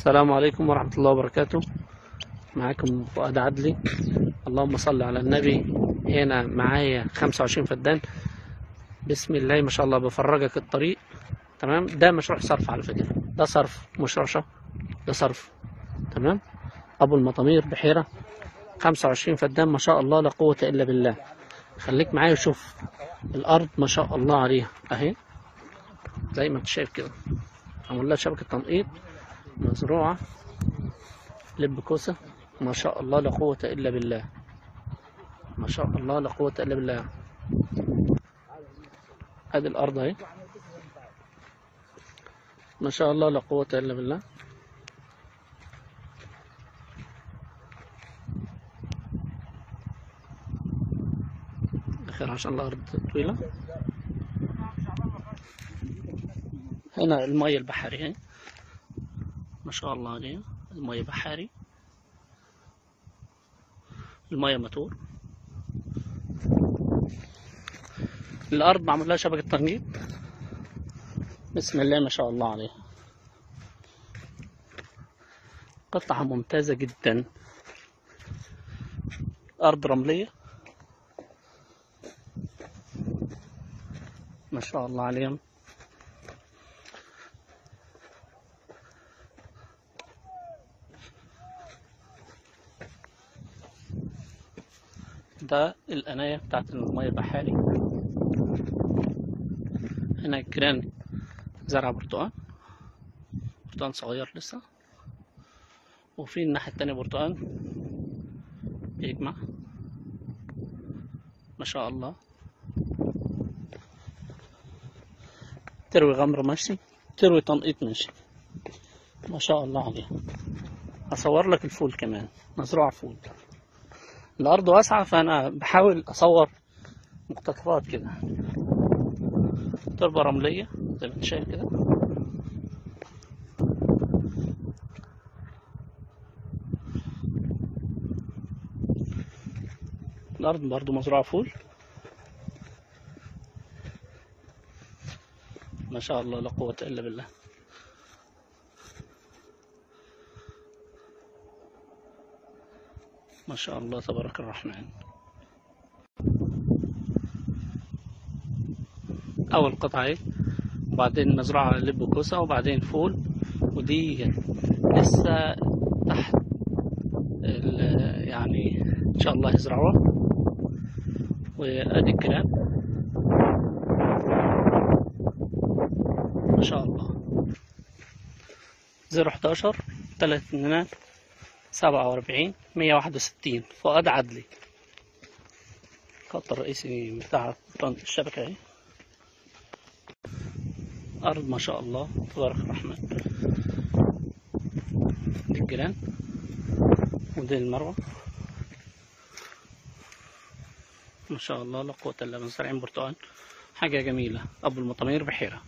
السلام عليكم ورحمة الله وبركاته. معاكم فؤاد عدلي. اللهم صل على النبي. هنا معايا 25 فدان. بسم الله ما شاء الله بفرجك الطريق. تمام؟ ده مشروع صرف على فكرة. ده صرف مش رشا ده صرف. تمام؟ أبو المطامير بحيرة. 25 فدان ما شاء الله لا قوة إلا بالله. خليك معايا وشوف الأرض ما شاء الله عليها. أهي. زي ما أنت شايف كده. عمل لها شبكة تنقيط. مزروعة لب كوسة. ما شاء الله لا قوة إلا بالله. ما شاء الله لا قوة إلا بالله. ادي الأرض اهي ما شاء الله لا قوة إلا بالله. آخر عشان الأرض طويلة. هنا المية البحرية. ما شاء الله عليه. المية بحري. المية ماتور الأرض معمول لها شبكة تنجيد بسم الله ما شاء الله عليها قطعة ممتازة جدا. أرض رملية. ما شاء الله عليهم. ده القناية بتاعت المية البحاري هنا الجيران زرع برتقال. برتقال صغير لسه. وفي الناحية التانية برتقال بيجمع. ما شاء الله. تروي غمر ماشي. تروي تنقيط ماشي. ما شاء الله عليها. هصور لك الفول كمان. مزروع فول. الأرض واسعة فأنا بحاول أصور مقتطفات كده. تربة رملية زي ما انت شايف كده. الأرض برضو مزروعة فول. ما شاء الله لا قوة إلا بالله. ما شاء الله تبارك الرحمن. أول قطعة اهي وبعدين مزرعة لب كوسة وبعدين فول. ودي لسه تحت يعني إن شاء الله يزرعوها. وأدي الكلام ما شاء الله. زيرو 11 تلات اتنينات سبعة وأربعين مية واحد وستين. فؤاد عدلي. الخط الرئيسي بتاع الشبكة. اهي أرض ما شاء الله تبارك الرحمن. دي الجيران ودي المروة. ما شاء الله لا قوة إلا بالله. زارعين برتقال. حاجة جميلة. أبو المطامير بحيرة.